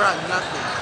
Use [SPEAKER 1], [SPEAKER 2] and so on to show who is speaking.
[SPEAKER 1] brought nothing.